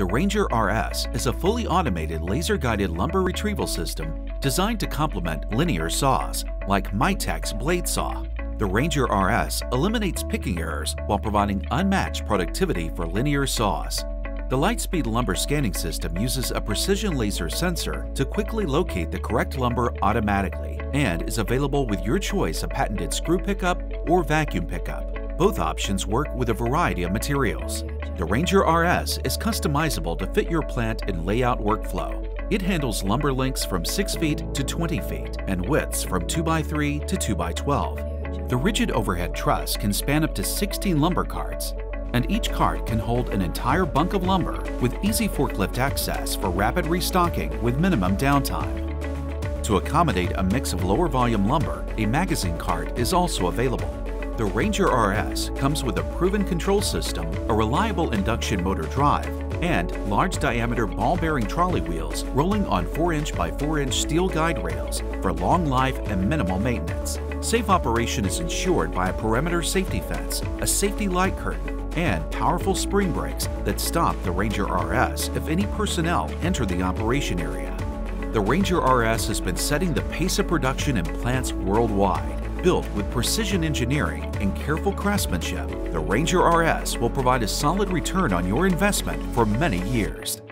The Ranger RS is a fully automated laser-guided lumber retrieval system designed to complement linear saws, like MiTek's blade saw. The Ranger RS eliminates picking errors while providing unmatched productivity for linear saws. The LightSpeed lumber scanning system uses a precision laser sensor to quickly locate the correct lumber automatically and is available with your choice of patented screw pickup or vacuum pickup. Both options work with a variety of materials. The Ranger RS is customizable to fit your plant and layout workflow. It handles lumber lengths from 6 feet to 20 feet and widths from 2x3 to 2x12. The rigid overhead truss can span up to 16 lumber carts, and each cart can hold an entire bunk of lumber with easy forklift access for rapid restocking with minimum downtime. To accommodate a mix of lower volume lumber, a magazine cart is also available. The Ranger RS comes with a proven control system, a reliable induction motor drive, and large diameter ball bearing trolley wheels rolling on 4 inch by 4 inch steel guide rails for long life and minimal maintenance. Safe operation is ensured by a perimeter safety fence, a safety light curtain, and powerful spring brakes that stop the Ranger RS if any personnel enter the operation area. The Ranger RS has been setting the pace of production in plants worldwide Built with precision engineering and careful craftsmanship, the Ranger RS will provide a solid return on your investment for many years.